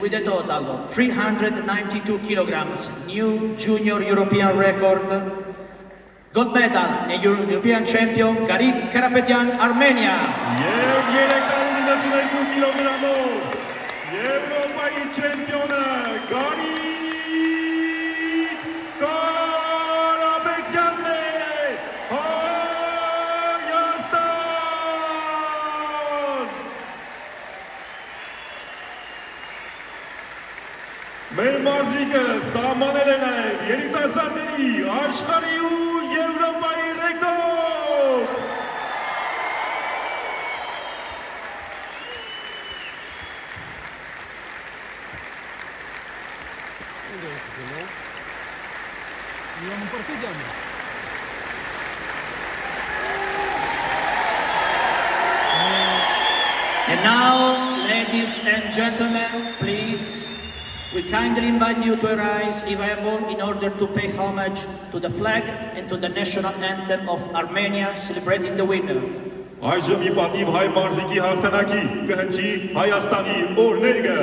With a total of 392 kilograms, new junior European record, gold medal and European champion Karik Karapetyan, Armenia. Yeah, yeah, 92 kilogramos, European champion. Մեր մարզիկը սահմանել է նաև երիտասարդների աշխարհի ու Եվրոպայի ռեկորդ Io non partigiano. And now, ladies and gentlemen, please, we kindly invite you to arise, if able, in order to pay homage to the flag and to the national anthem of Armenia, celebrating the winner. Այժմ ի պատիվ հայ մարզիկի հաղթանակի կհնչի Հայաստանի օրներգը